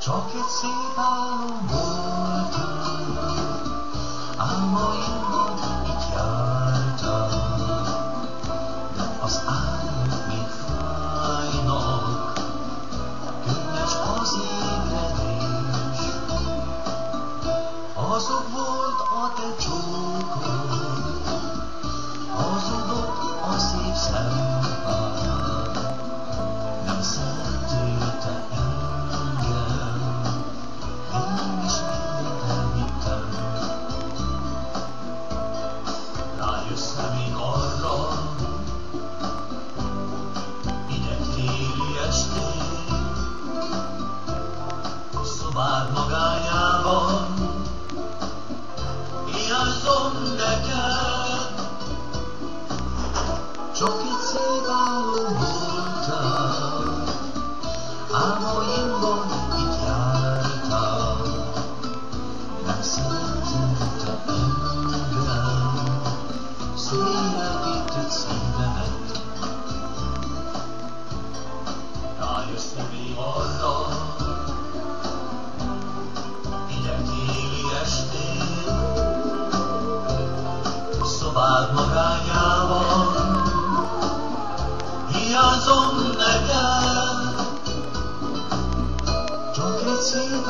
Chocolate sea már magányában. Hiányzom neked, csak egy szép álom voltál, álmaim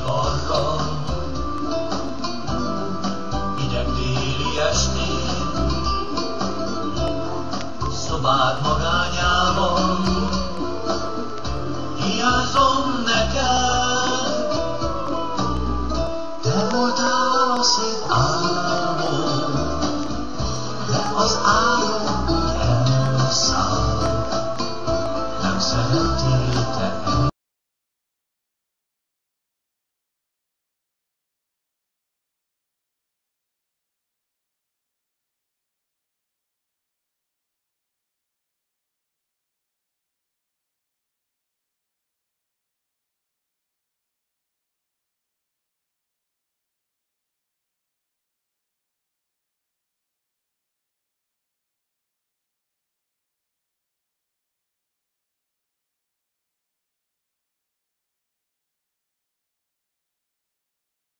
viharra. Igen, téli estén, szobádban.